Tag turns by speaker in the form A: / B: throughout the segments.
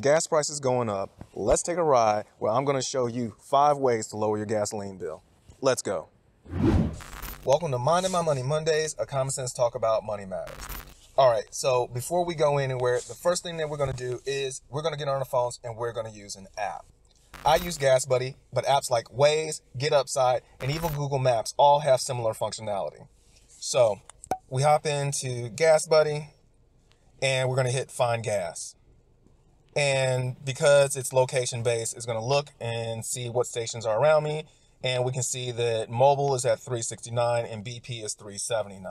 A: Gas prices going up. Let's take a ride where I'm going to show you five ways to lower your gasoline bill. Let's go. Welcome to Minding My Money Mondays, a common sense talk about money matters. All right, so before we go anywhere, the first thing that we're going to do is we're going to get on our phones and we're going to use an app. I use Gas Buddy, but apps like Waze, Get Upside, and even Google Maps all have similar functionality. So we hop into Gas Buddy and we're going to hit Find Gas. And because it's location based, it's going to look and see what stations are around me. And we can see that Mobil is at 369 and BP is 379.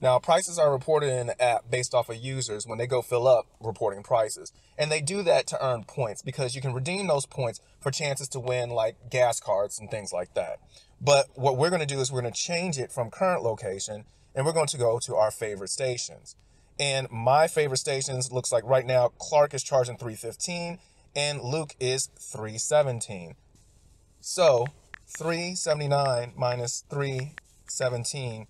A: Now, prices are reported in the app based off of users when they go fill up reporting prices. And they do that to earn points because you can redeem those points for chances to win like gas cards and things like that. But what we're going to do is we're going to change it from current location and we're going to go to our favorite stations. And my favorite stations looks like right now Clark is charging 315 and Luke is 317. So 379 minus 317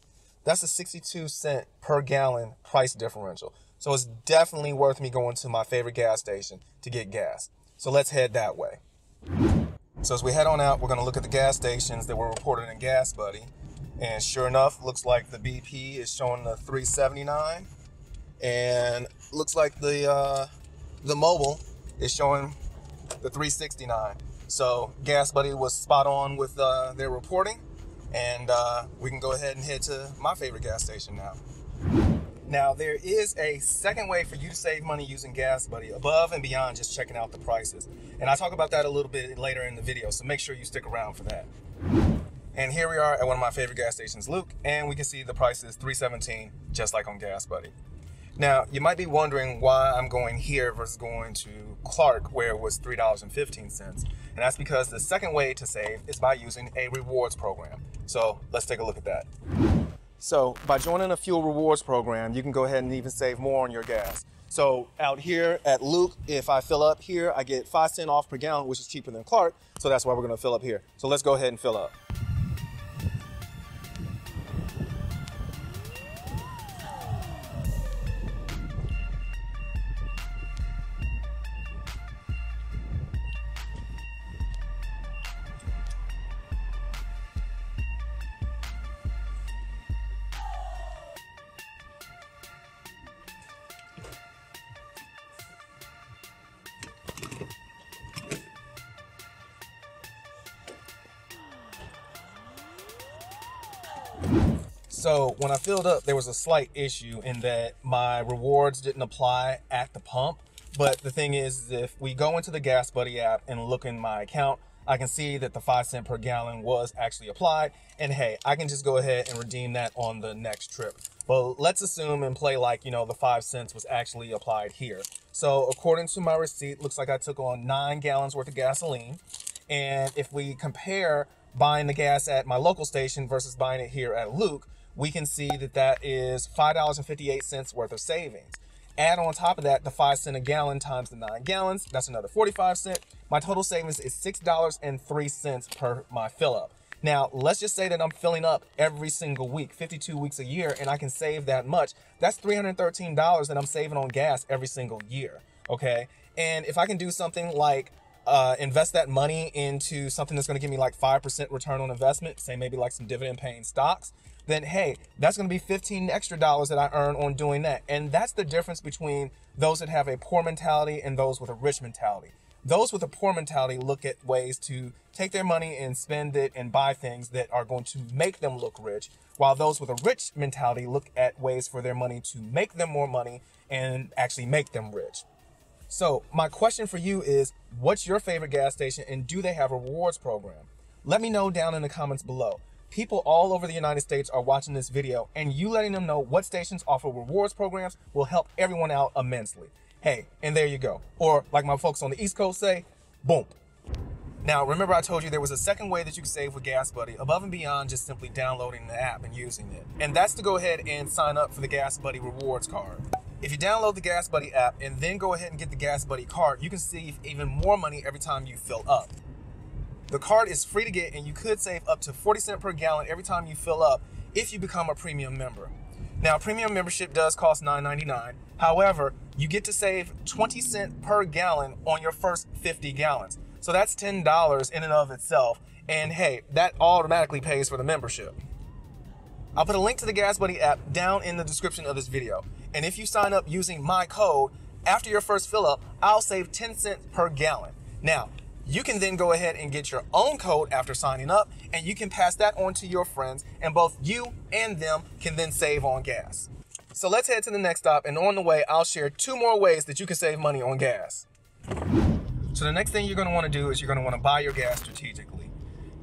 A: that's a 62 cent per gallon price differential. So it's definitely worth me going to my favorite gas station to get gas. So let's head that way. So as we head on out, we're going to look at the gas stations that were reported in Gas Buddy. And sure enough, looks like the BP is showing the 379 and looks like the uh, the Mobil is showing the 369. So Gas Buddy was spot on with uh, their reporting and uh, we can go ahead and head to my favorite gas station now. Now, there is a second way for you to save money using Gas Buddy above and beyond just checking out the prices. And I talk about that a little bit later in the video, so make sure you stick around for that. And here we are at one of my favorite gas stations, Luke, and we can see the price is 317 just like on Gas Buddy. Now, you might be wondering why I'm going here versus going to Clark, where it was $3.15. And that's because the second way to save is by using a rewards program. So let's take a look at that. So by joining a fuel rewards program, you can go ahead and even save more on your gas. So out here at Luke, if I fill up here, I get five cent off per gallon, which is cheaper than Clark. So that's why we're gonna fill up here. So let's go ahead and fill up. So when I filled up, there was a slight issue in that my rewards didn't apply at the pump. But the thing is, if we go into the Gas Buddy app and look in my account, I can see that the five cent per gallon was actually applied. And hey, I can just go ahead and redeem that on the next trip. But let's assume and play like, you know, the five cents was actually applied here. So according to my receipt, looks like I took on nine gallons worth of gasoline. And if we compare buying the gas at my local station versus buying it here at Luke, we can see that that is $5.58 worth of savings. Add on top of that the 5 cent a gallon times the 9 gallons, that's another 45 cent. My total savings is $6.03 per my fill up. Now, let's just say that I'm filling up every single week, 52 weeks a year, and I can save that much. That's $313 that I'm saving on gas every single year, okay? And if I can do something like uh, invest that money into something that's going to give me like 5% return on investment, say maybe like some dividend paying stocks, then hey, that's going to be 15 extra dollars that I earn on doing that. And that's the difference between those that have a poor mentality and those with a rich mentality. Those with a poor mentality look at ways to take their money and spend it and buy things that are going to make them look rich, while those with a rich mentality look at ways for their money to make them more money and actually make them rich. So, my question for you is what's your favorite gas station and do they have a rewards program? Let me know down in the comments below people all over the United States are watching this video and you letting them know what stations offer rewards programs will help everyone out immensely. Hey, and there you go. Or like my folks on the East Coast say, boom. Now, remember I told you there was a second way that you could save with Gas Buddy above and beyond just simply downloading the app and using it. And that's to go ahead and sign up for the Gas Buddy rewards card. If you download the Gas Buddy app and then go ahead and get the Gas Buddy card, you can save even more money every time you fill up. The card is free to get and you could save up to 40 cents per gallon every time you fill up if you become a premium member. Now, premium membership does cost $9.99. However, you get to save 20 cents per gallon on your first 50 gallons. So that's $10 in and of itself. And hey, that automatically pays for the membership. I'll put a link to the Gas Buddy app down in the description of this video. And if you sign up using my code, after your first fill up, I'll save 10 cents per gallon. Now, you can then go ahead and get your own code after signing up, and you can pass that on to your friends, and both you and them can then save on gas. So let's head to the next stop, and on the way, I'll share two more ways that you can save money on gas. So the next thing you're gonna wanna do is you're gonna wanna buy your gas strategically.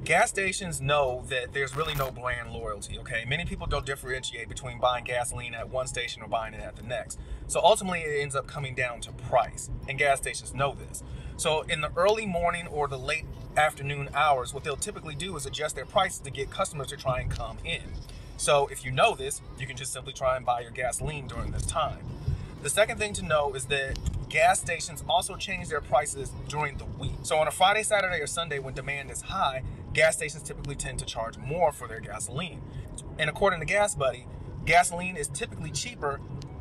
A: Gas stations know that there's really no brand loyalty, okay? Many people don't differentiate between buying gasoline at one station or buying it at the next. So ultimately, it ends up coming down to price, and gas stations know this. So in the early morning or the late afternoon hours, what they'll typically do is adjust their prices to get customers to try and come in. So if you know this, you can just simply try and buy your gasoline during this time. The second thing to know is that gas stations also change their prices during the week. So on a Friday, Saturday, or Sunday when demand is high, gas stations typically tend to charge more for their gasoline. And according to Gas Buddy, gasoline is typically cheaper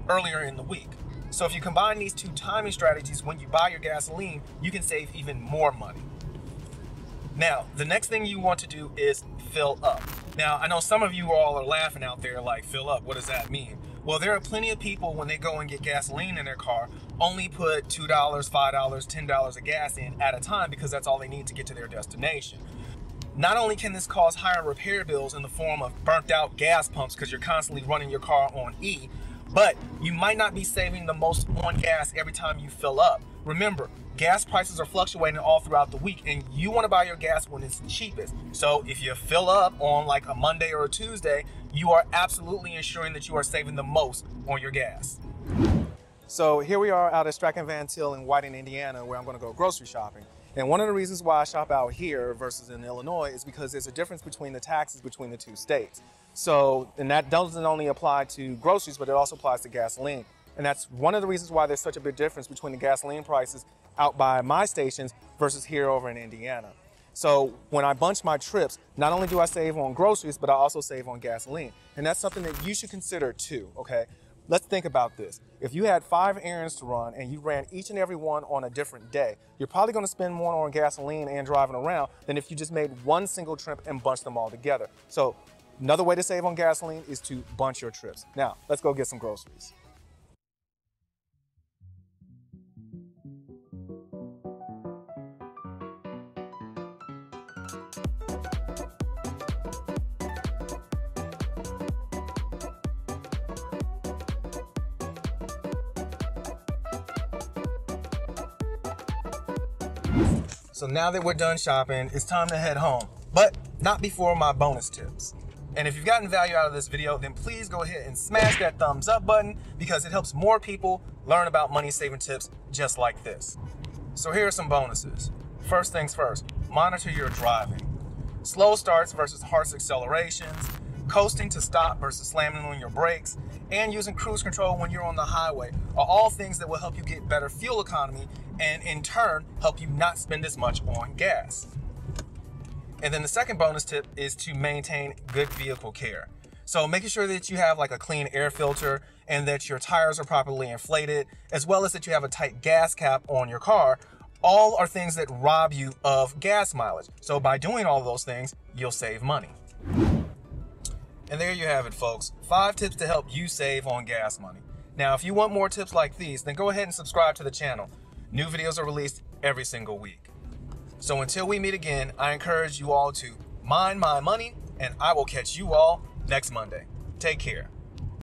A: earlier in the week. So if you combine these two timing strategies when you buy your gasoline, you can save even more money. Now, the next thing you want to do is fill up. Now, I know some of you all are laughing out there like, fill up, what does that mean? Well, there are plenty of people when they go and get gasoline in their car, only put $2, $5, $10 of gas in at a time because that's all they need to get to their destination. Not only can this cause higher repair bills in the form of burnt out gas pumps because you're constantly running your car on E, but you might not be saving the most on gas every time you fill up. Remember, gas prices are fluctuating all throughout the week and you want to buy your gas when it's cheapest. So if you fill up on like a Monday or a Tuesday, you are absolutely ensuring that you are saving the most on your gas. So here we are out at Strack & Van Til in Whiting, Indiana, where I'm going to go grocery shopping. And one of the reasons why I shop out here versus in Illinois is because there's a difference between the taxes between the two states. So, and that doesn't only apply to groceries, but it also applies to gasoline. And that's one of the reasons why there's such a big difference between the gasoline prices out by my stations versus here over in Indiana. So when I bunch my trips, not only do I save on groceries, but I also save on gasoline. And that's something that you should consider too, okay? Let's think about this. If you had five errands to run and you ran each and every one on a different day, you're probably gonna spend more on gasoline and driving around than if you just made one single trip and bunched them all together. So another way to save on gasoline is to bunch your trips. Now, let's go get some groceries. So now that we're done shopping, it's time to head home, but not before my bonus tips. And if you've gotten value out of this video, then please go ahead and smash that thumbs up button because it helps more people learn about money saving tips just like this. So here are some bonuses. First things first, monitor your driving. Slow starts versus harsh accelerations, coasting to stop versus slamming on your brakes, and using cruise control when you're on the highway are all things that will help you get better fuel economy and in turn help you not spend as much on gas. And then the second bonus tip is to maintain good vehicle care. So making sure that you have like a clean air filter and that your tires are properly inflated, as well as that you have a tight gas cap on your car, all are things that rob you of gas mileage. So by doing all those things, you'll save money. And there you have it, folks. Five tips to help you save on gas money. Now, if you want more tips like these, then go ahead and subscribe to the channel. New videos are released every single week. So until we meet again, I encourage you all to mind my money, and I will catch you all next Monday. Take care.